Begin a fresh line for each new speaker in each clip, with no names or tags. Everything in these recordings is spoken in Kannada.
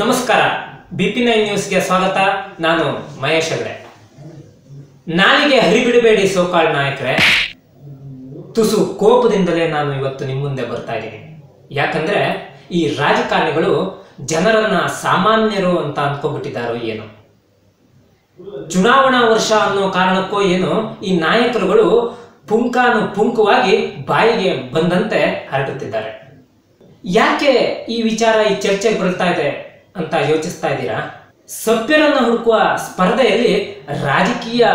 ನಮಸ್ಕಾರ. ಬಿ ಪಿ ನೈನ್ ನ್ಯೂಸ್ಗೆ ಸ್ವಾಗತ. ನಾನು ಮಹೇಶ್ ಹೆಗಡೆ. ನಾಲಿಗೆ ಹರಿಬಿಡಬೇಡಿ ಸೋಕಾಳ್ ನಾಯಕರೇ. ತುಸು ಕೋಪದಿಂದಲೇ ನಾನು ಇವತ್ತು ನಿಮ್ಮ ಮುಂದೆ ಬರ್ತಾ ಇದ್ದೀನಿ. ಯಾಕಂದ್ರೆ ಈ ರಾಜಕಾರಣಿಗಳು ಜನರನ್ನ ಸಾಮಾನ್ಯರು ಅಂತ ಅನ್ಕೊಂಡ್ಬಿಟ್ಟಿದ್ದಾರೋ ಏನು. ಚುನಾವಣಾ ವರ್ಷ ಅನ್ನೋ ಕಾರಣಕ್ಕೋ ಏನು ಈ ನಾಯಕರುಗಳು ಪುಂಕಾನು ಪುಂಕವಾಗಿ ಬಾಯಿಗೆ ಬಂದಂತೆ ಹರಡುತ್ತಿದ್ದಾರೆ. ಯಾಕೆ ಈ ವಿಚಾರ, ಈ ಚರ್ಚೆಗೆ ಬರ್ತಾ ಇದೆ? ಅಂತ ಯೋಚಿಸ್ತಾ ಇದ್ದೀರಾ? ಸಭ್ಯರನ್ನು ಹುಡುಕುವ ಸ್ಪರ್ಧೆಯಲ್ಲಿ ರಾಜಕೀಯ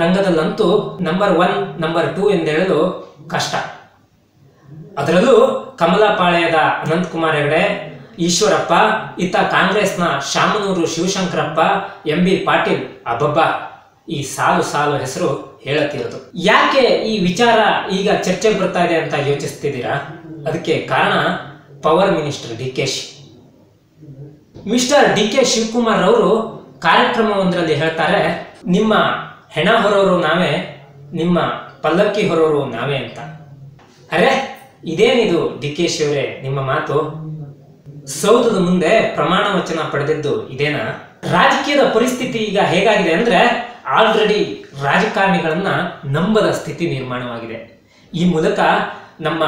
ರಂಗದಲ್ಲಂತೂ ನಂಬರ್ ಒನ್ ನಂಬರ್ ಟೂ ಎಂದೇಳಲು ಕಷ್ಟ. ಅದರಲ್ಲೂ ಕಮಲಾಪಾಳ್ಯದ ಅನಂತಕುಮಾರ್ ಹೆಗಡೆ, ಈಶ್ವರಪ್ಪ, ಇತ್ತ ಕಾಂಗ್ರೆಸ್ನ ಶಾಮನೂರು ಶಿವಶಂಕರಪ್ಪ ಎಂ ಬಿ ಪಾಟೀಲ್ ಅಬ್ಬಬ್ಬ ಈ ಸಾಲು ಸಾಲು ಹೆಸರು ಹೇಳತ್ತಿರೋದು ಯಾಕೆ ಈ ವಿಚಾರ ಈಗ ಚರ್ಚೆಗೆ ಬರ್ತಾ ಇದೆ ಅಂತ ಯೋಚಿಸ್ತಿದ್ದೀರಾ? ಅದಕ್ಕೆ ಕಾರಣ power minister D K Shi. Mister D K Shivakumar ಅವರು ಕಾರ್ಯಕ್ರಮವೊಂದರಲ್ಲಿ ಹೇಳ್ತಾರೆ, ನಿಮ್ಮ ಹೆಣ ಹೊರೋರು ನಾವೇ, ನಿಮ್ಮ ಪಲ್ಲಕ್ಕಿ ಹೊರೋರು ನಾವೇ ಅಂತ. ಅರೆ, ಇದೇನಿದು ಡಿ ಕೆ ಶಿವರೇ ನಿಮ್ಮ ಮಾತು? ಸೌಧದ ಮುಂದೆ ಪ್ರಮಾಣ ವಚನ ಪಡೆದಿದ್ದು ಇದೇನಾ? ರಾಜಕೀಯದ ಪರಿಸ್ಥಿತಿ ಈಗ ಹೇಗಾಗಿದೆ ಅಂದ್ರೆ, ಆಲ್ರೆಡಿ ರಾಜಕಾರಣಿಗಳನ್ನ ನಂಬದ ಸ್ಥಿತಿ ನಿರ್ಮಾಣವಾಗಿದೆ. ಈ ಮೂಲಕ ನಮ್ಮ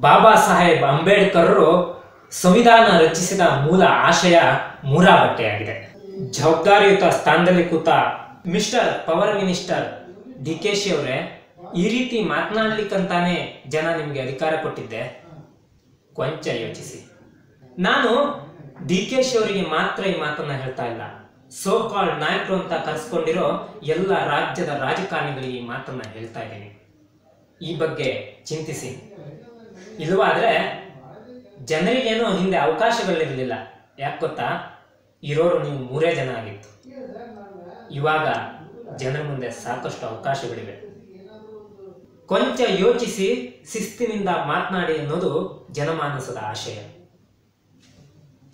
ಬಾಬಾ ಸಾಹೇಬ್ ಅಂಬೇಡ್ಕರರು ಸಂವಿಧಾನ ರಚಿಸಿದ ಮೂಲ ಆಶಯ ಮೂರಾಬಟ್ಟೆಯಾಗಿದೆ. ಜವಾಬ್ದಾರಿಯುತ ಸ್ಥಾನದಲ್ಲಿ ಕೂತ mister power minister D K Shi ಅವರೇ, ಈ ರೀತಿ ಮಾತನಾಡ್ಲಿಕ್ಕಂತಾನೆ ಜನ ನಿಮಗೆ ಅಧಿಕಾರ ಕೊಟ್ಟಿದ್ದೆ. ಕೊಂಚ ಯೋಚಿಸಿ. ನಾನು ಡಿ ಕೆ ಶಿ ಅವರಿಗೆ ಮಾತ್ರ ಈ ಮಾತನ್ನ ಹೇಳ್ತಾ ಇಲ್ಲ. ಸೋ ಕಾಲ್ ನಾಯಕರು ಅಂತ ಕರೆಸ್ಕೊಂಡಿರೋ ಎಲ್ಲ ರಾಜ್ಯದ ರಾಜಕಾರಣಿಗಳಿಗೆ ಈ ಮಾತನ್ನ ಹೇಳ್ತಾ ಇದ್ದೀನಿ. ಈ ಬಗ್ಗೆ ಚಿಂತಿಸಿ. ಇಲ್ಲವಾದ್ರೆ ಜನರಿಗೇನೋ ಹಿಂದೆ ಅವಕಾಶಗಳಿರಲಿಲ್ಲ. ಯಾಕೆ ಗೊತ್ತಾ? ಇರೋರು ನೀವು ಮೂರೇ ಜನ ಆಗಿತ್ತು. ಇವಾಗ ಜನರ ಮುಂದೆ ಸಾಕಷ್ಟು ಅವಕಾಶಗಳಿವೆ. ಕೊಂಚ ಯೋಚಿಸಿ ಶಿಸ್ತಿನಿಂದ ಮಾತನಾಡಿ ಅನ್ನೋದು ಜನಮಾನಸದ ಆಶಯ.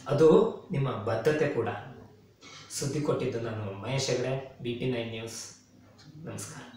ಅದು ನಿಮ್ಮ ಬದ್ಧತೆ ಕೂಡ. ಸುದ್ದಿ ಕೊಟ್ಟಿದ್ದು ನಾನು Mahesh Hegde, B P nine news. ನಮಸ್ಕಾರ.